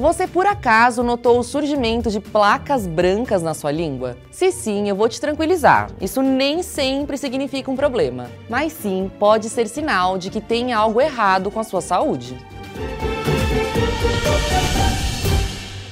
Você por acaso notou o surgimento de placas brancas na sua língua? Se sim, eu vou te tranquilizar. Isso nem sempre significa um problema, mas sim pode ser sinal de que tem algo errado com a sua saúde.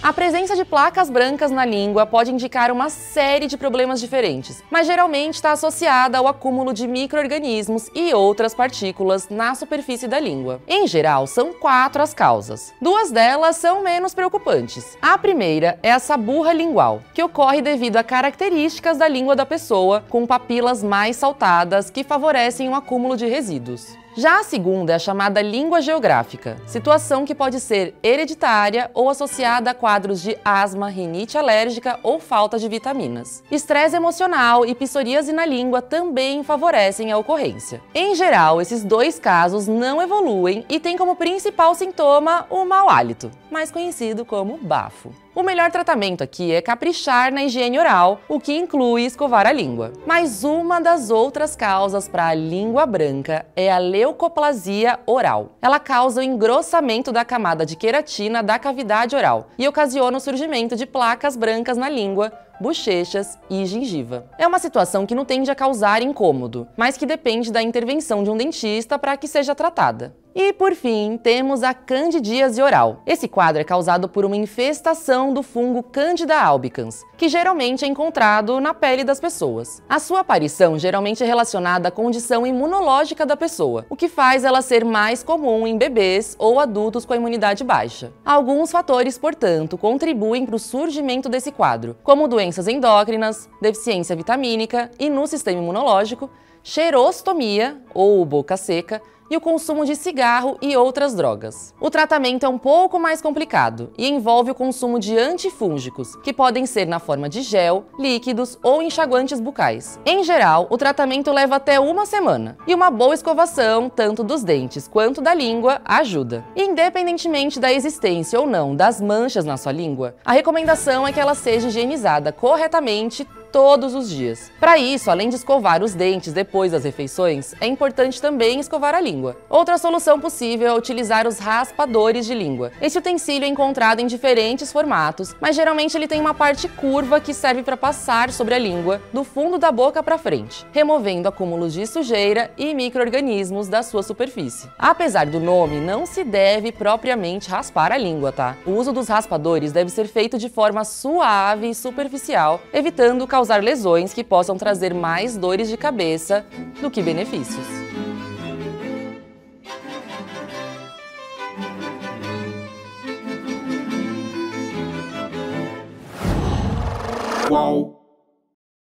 A presença de placas brancas na língua pode indicar uma série de problemas diferentes, mas geralmente está associada ao acúmulo de micro-organismos e outras partículas na superfície da língua. Em geral, são quatro as causas. Duas delas são menos preocupantes. A primeira é a saburra lingual, que ocorre devido a características da língua da pessoa, com papilas mais saltadas que favorecem o acúmulo de resíduos. Já a segunda é a chamada língua geográfica, situação que pode ser hereditária ou associada a quadros de asma, rinite alérgica ou falta de vitaminas. Estresse emocional e psoríase na língua também favorecem a ocorrência. Em geral, esses dois casos não evoluem e têm como principal sintoma o mau hálito, mais conhecido como bafo. O melhor tratamento aqui é caprichar na higiene oral, o que inclui escovar a língua. Mas uma das outras causas para a língua branca é a leucoplasia oral. Ela causa o engrossamento da camada de queratina da cavidade oral e ocasiona o surgimento de placas brancas na língua, bochechas e gengiva. É uma situação que não tende a causar incômodo, mas que depende da intervenção de um dentista para que seja tratada. E por fim, temos a candidíase oral. Esse quadro é causado por uma infestação do fungo Candida albicans, que geralmente é encontrado na pele das pessoas. A sua aparição geralmente é relacionada à condição imunológica da pessoa, o que faz ela ser mais comum em bebês ou adultos com a imunidade baixa. Alguns fatores, portanto, contribuem para o surgimento desse quadro, como doenças endócrinas, deficiência vitamínica e no sistema imunológico, xerostomia ou boca seca, e o consumo de cigarro e outras drogas. O tratamento é um pouco mais complicado e envolve o consumo de antifúngicos, que podem ser na forma de gel, líquidos ou enxaguantes bucais. Em geral, o tratamento leva até uma semana e uma boa escovação, tanto dos dentes quanto da língua, ajuda. Independentemente da existência ou não das manchas na sua língua, a recomendação é que ela seja higienizada corretamente todos os dias. Para isso, além de escovar os dentes depois das refeições, é importante também escovar a língua. Outra solução possível é utilizar os raspadores de língua. Esse utensílio é encontrado em diferentes formatos, mas geralmente ele tem uma parte curva que serve para passar sobre a língua do fundo da boca para frente, removendo acúmulos de sujeira e micro-organismos da sua superfície. Apesar do nome, não se deve propriamente raspar a língua, tá? O uso dos raspadores deve ser feito de forma suave e superficial, evitando causar lesões que possam trazer mais dores de cabeça do que benefícios. Qual?